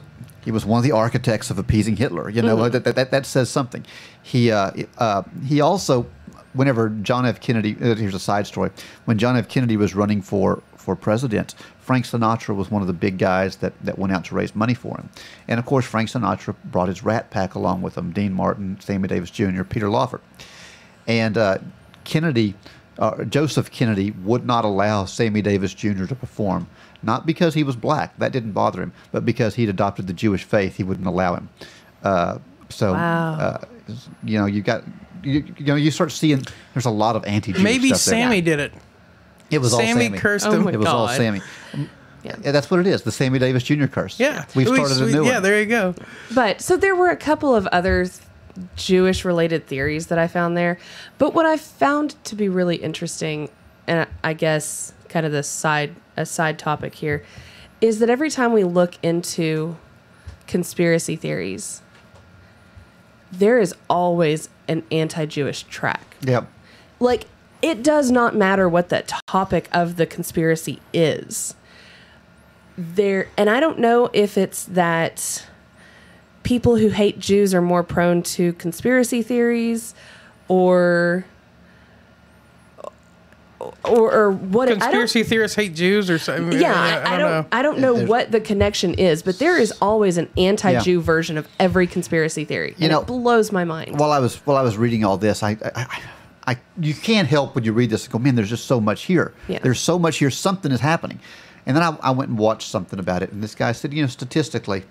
he was one of the architects of appeasing Hitler. You know, that, that that says something. He uh, uh, he also, whenever John F. Kennedy, uh, here's a side story. When John F. Kennedy was running for for president, Frank Sinatra was one of the big guys that that went out to raise money for him. And of course, Frank Sinatra brought his Rat Pack along with him: Dean Martin, Sammy Davis Jr., Peter Lawford. And uh, Kennedy, uh, Joseph Kennedy, would not allow Sammy Davis Jr. to perform, not because he was black, that didn't bother him, but because he'd adopted the Jewish faith, he wouldn't allow him. Uh, so, Wow. uh, you know, you got, you, you know, you start seeing there's a lot of anti-Jewish Maybe stuff there. Sammy did it. It was all Sammy Sammy. cursed Oh him. my It was all Sammy. Yeah. Yeah, that's what it is. The Sammy Davis Jr. curse. Yeah. we've We- started a we- new Yeah, one. there you go. But so there were a couple of other Jewish related theories that I found there. But what I found to be really interesting, and I guess kind of the side a side topic here, is that every time we look into conspiracy theories, there is always an anti-Jewish track. Yep. Like it does not matter what the topic of the conspiracy is. There and I don't know if it's that people who hate Jews are more prone to conspiracy theories or or, or what I don't- Conspiracy theorists hate Jews or something. yeah, I, I don't, know. I don't know There's- what the connection is, but there is always an anti-Jew version of every conspiracy theory. You know, it blows my mind. while I was while I was reading all this, I, I, I, I you can't help when you read this and go, man, there's just so much here. Yeah. There's so much here. Something is happening. And then I, I went and watched something about it, and this guy said, you know, statistically,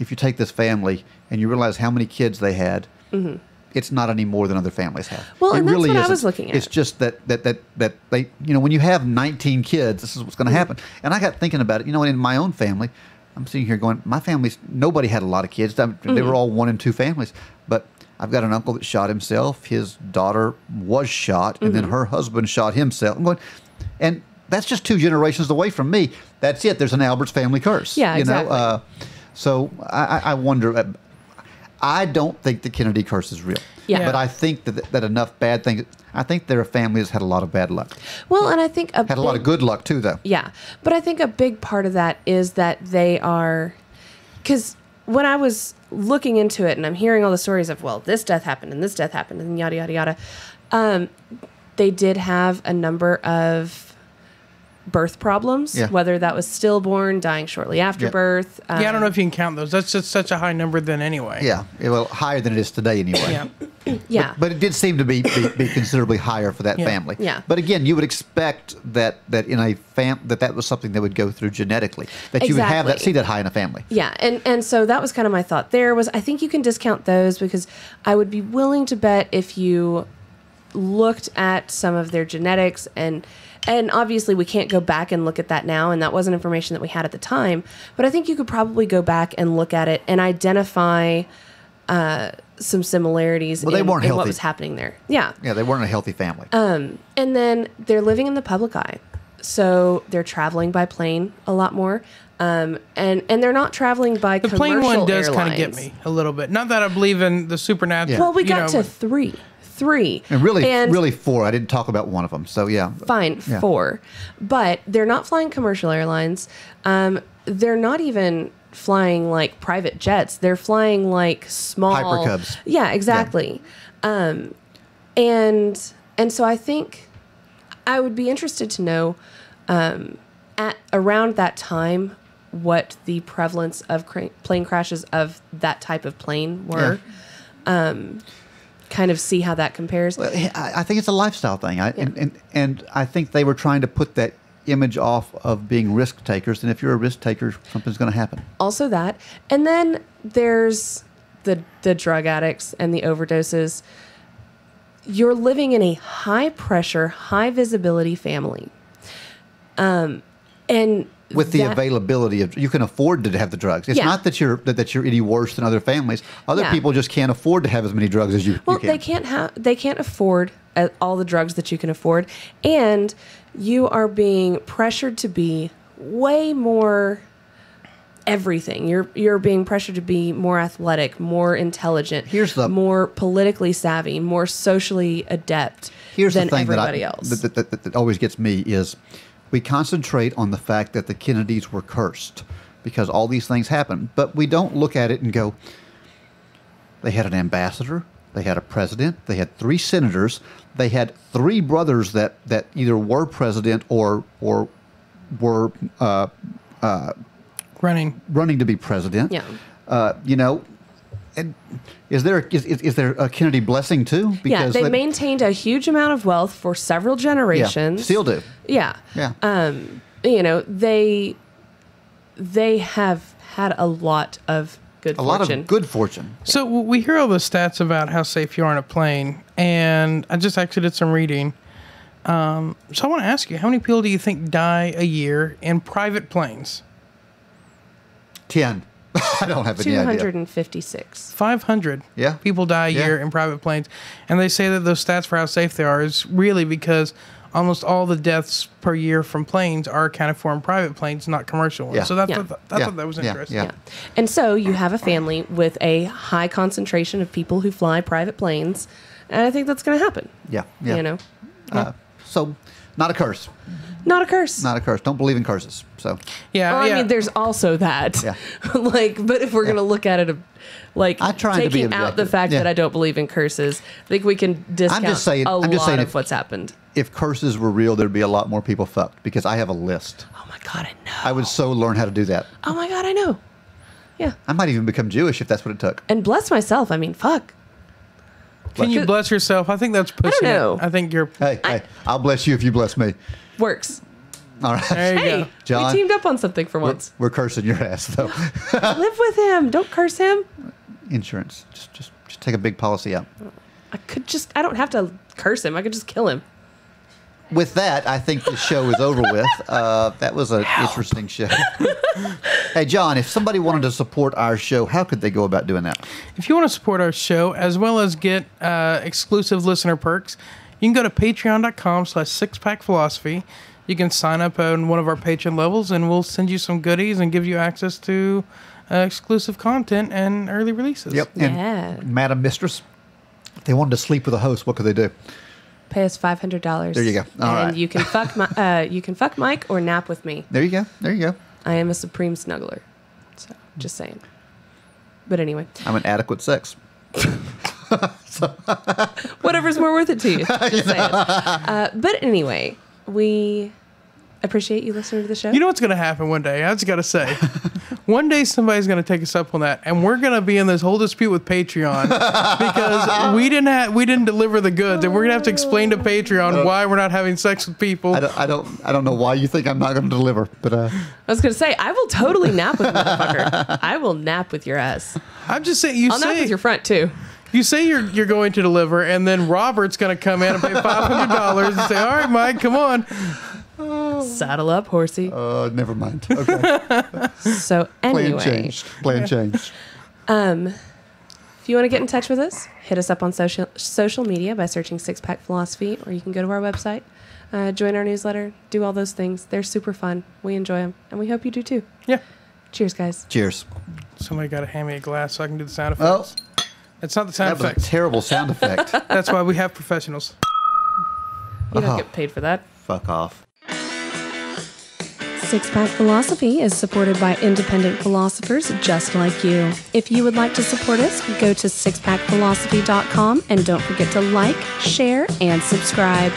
if you take this family and you realize how many kids they had. Mm-hmm. It's not any more than other families have. Mm-hmm. Well, it and that's what I isn't. was looking at. It's just that that that that they, you know, when you have 19 kids, this is what's going Mm-hmm. to happen. And I got thinking about it. You know, in my own family, I'm sitting here going, my family's nobody had a lot of kids. They Mm-hmm. were all one and two families. But I've got an uncle that shot himself. His daughter was shot, and then Mm-hmm. her husband shot himself. I'm going, and that's just two generations away from me. That's it. There's an Alberts family curse. Yeah, you exactly. know. Uh, so I, I I wonder. I don't think the Kennedy curse is real. Yeah. But I think that that enough bad things. I think their family has had a lot of bad luck. well, and I think a Had a lot of good luck too, though. Yeah, but I think a big part of that is that they are, because when I was looking into it and I'm hearing all the stories of well, this death happened and this death happened and yada yada yada, um, they did have a number of birth problems, Yeah. whether that was stillborn, dying shortly after Yeah. birth. yeah, I don't um, know if you can count those. That's just such a high number then anyway. Yeah, yeah, well, higher than it is today anyway. Yeah. Yeah, But it did seem to be, be, be considerably higher for that Yeah. family. Yeah. But again, you would expect that that in a fam that that was something that would go through genetically. That you would have that see that high in a family. Yeah, and and so that was kind of my thought. There was I think you can discount those because I would be willing to bet if you looked at some of their genetics and and obviously we can't go back and look at that now and that wasn't information that we had at the time, but I think you could probably go back and look at it and identify uh, some similarities Well, they in, weren't in what was happening there. Yeah. Yeah, they weren't a healthy family. And then they're living in the public eye. So they're traveling by plane a lot more. Um, and, and they're not traveling by The plane one does kind kind of get me a little bit. Not that I believe in the supernatural. Well, we got know, to three. Three. and really, and really four. I didn't talk about one of them. So yeah. Fine, Yeah. four. But they're not flying commercial airlines. Um, they're not even flying like private jets. They're flying like small Piper Cubs. Yeah, exactly. Um, and and so I think I would be interested to know um, at around that time what the prevalence of cra- plane crashes of that type of plane were. Um, kind of see how that compares. I, I think it's a lifestyle thing. I, and, and and I think they were trying to put that image off of being risk takers. And if you're a risk taker, something's going to happen. also that and then there's the the drug addicts and the overdoses you're living in a high pressure high visibility family um and With the that- availability of, you can afford to have the drugs. It's Yeah. not that you're that, that you're any worse than other families. Other Yeah. people just can't afford to have as many drugs as you, well you can. they can't have they can't afford uh, all the drugs that you can afford and you are being pressured to be way more everything you're you're being pressured to be more athletic more intelligent Here's the- more politically savvy more socially adept Here's than the thing everybody that, I, else That, that, that, that always gets me is we concentrate on the fact that the Kennedys were cursed because all these things happen, but we don't look at it and go, they had an ambassador, they had a president, they had three senators, they had three brothers that, that either were president or or were uh, running. running to be president. Yeah. Uh, you know, and is there is, is, is there a Kennedy blessing too? yeah they that- maintained a huge amount of wealth for several yeah, generations still do. yeah Yeah. um, you know they they have had a lot of good a lot fortune. of good fortune. So w- we hear all the stats about how safe you are on a plane, and I just actually did some reading. Um, so I want to ask you, how many people do you think die a year in private planes? Ten. I don't have any Two idea. hundred and fifty-six. 500 Yeah. people die a Yeah. year in private planes. And they say that those stats for how safe they are is really because almost all the deaths per year from planes are accounted for in private planes, not commercial ones. Yeah. So that's Yeah. what, I Yeah. thought that was interesting. Yeah. Yeah. And so you have a family with a high concentration of people who fly private planes, and I think that's going to happen. Yeah. Yeah. You know, Uh, so, not a curse. not a curse. Not a curse. Don't believe in curses. So Yeah, Well, yeah. I mean, there's also that. Yeah. like, but if we're gonna look at it, like I'm trying to be taking out the fact Yeah. that I don't believe in curses, I think we can discount saying- a I'm just lot saying of if- what's happened. if curses were real, there'd be a lot more people fucked because I have a list. Oh my god, I know. I would so learn how to do that. oh my god, I know. Yeah, I might even become Jewish if that's what it took. and bless myself. I mean, fuck. Can you bless yourself? I think that's pushing know. it. I think you're. Hey, hey, I'll bless you if you bless me. Works. All right. There you Hey, go. John. we teamed up on something for We're, once. we're cursing your ass though. Live with him. Don't curse him. Insurance. Just, just, just take a big policy out. I could just. I don't have to curse him. I could just kill him. With that, I think the show is over with. Uh, that was an interesting show. hey, John, if somebody wanted to support our show, how could they go about doing that? If you want to support our show as well as get uh, exclusive listener perks, you can go to patreon.com slash sixpack philosophy. You can sign up on one of our Patreon levels and we'll send you some goodies and give you access to uh, exclusive content and early releases. Yep. And Yeah. Madam Mistress, if they wanted to sleep with a host, what could they do? Pay us five hundred dollars. There you go. All and right. you can fuck my. Uh, you can fuck Mike or nap with me. There you go. There you go. I am a supreme snuggler. So just saying. But anyway, I'm an adequate sex. whatever's more worth it to you. Just saying. Uh, but anyway, we appreciate you listening to the show. You know what's going to happen one day? I just got to say. one day somebody's going to take us up on that and we're going to be in this whole dispute with Patreon because we didn't have we didn't deliver the goods and we're going to have to explain to Patreon why we're not having sex with people. I don't, I don't, I don't know why you think I'm not going to deliver, but uh, I was gonna say I will totally nap with motherfucker. I will nap with your ass. I'm just saying you I'll nap say with your front too. You say you're you're going to deliver, and then Robert's going to come in and pay five hundred dollars and say, "All right, Mike, come on." Saddle up, horsey. uh, never mind. Okay. So anyway, Plan changed. Plan changed. um, if you want to get in touch with us, hit us up on social social media by searching Six Pack Philosophy, or you can go to our website, uh, join our newsletter, do all those things. They're super fun. We enjoy them, and we hope you do too. Yeah. Cheers, guys. Cheers. Somebody got to hand me a glass so I can do the sound Oh, effects. It's not the that sound was a effects. terrible sound effect. That's why we have professionals. You don't Oh. get paid for that. Fuck off. Six Pack Philosophy is supported by independent philosophers just like you. If you would like to support us, go to sixpackphilosophy.com and don't forget to like, share, and subscribe.